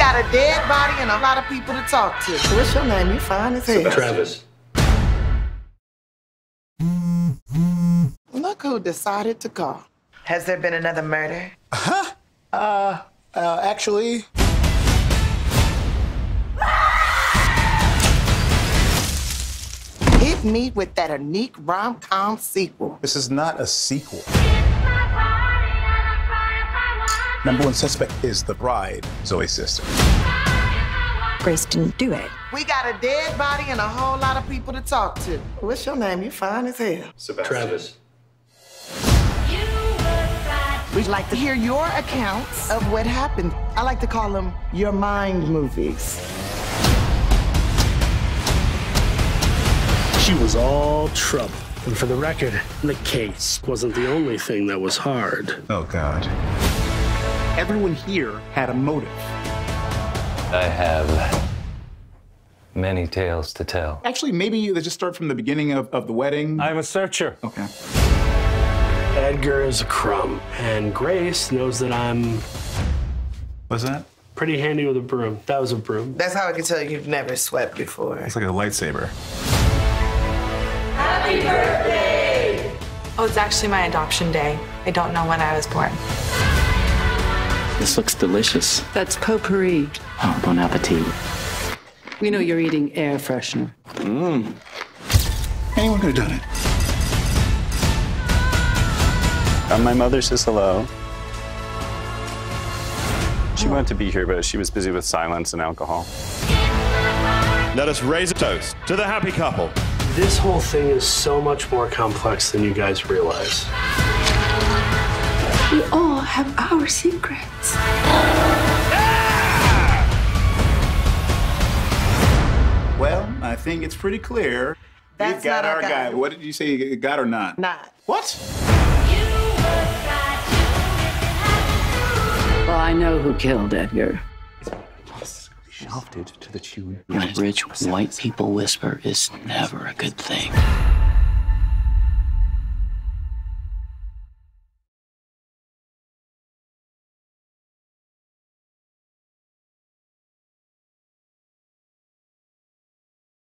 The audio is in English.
got a dead body and a lot of people to talk to. What's your name? You fine as hell. Travis. Look who decided to call. Has there been another murder? Huh? Uh, actually, Hit me with that unique rom-com sequel. this is not a sequel. Number one suspect is the bride, Zoe's sister. Grace didn't do it. We got a dead body and a whole lot of people to talk to. What's your name? You fine as hell. Sebastian. Travis. We'd like to hear your accounts of what happened. I like to call them your mind movies. She was all trouble. And for the record, the case wasn't the only thing that was hard. Oh, God. Everyone here had a motive. I have many tales to tell. Actually, maybe they just start from the beginning of, of the wedding. I'm a searcher. okay. Edgar is a crumb, and Grace knows that I'm What's that? pretty handy with a broom. That was a broom. That's how I can tell you've never swept before. It's like a lightsaber. Happy birthday! Oh, it's actually my adoption day. I don't know when I was born. This looks delicious. That's potpourri. Oh, bon appetit. We know you're eating air freshener. Mmm. Anyone could have done it. Uh, my mother says hello. She wanted to be here, but she was busy with silence and alcohol. Let us raise a toast to the happy couple. This whole thing is so much more complex than you guys realize. We all have our secrets. Well, I think it's pretty clear. That's We've got not our our guy. guy. What did you say, got or not? Not. What? Well, I know who killed Edgar. Shafted to the tune. You know, rich white people whisper is never a good thing.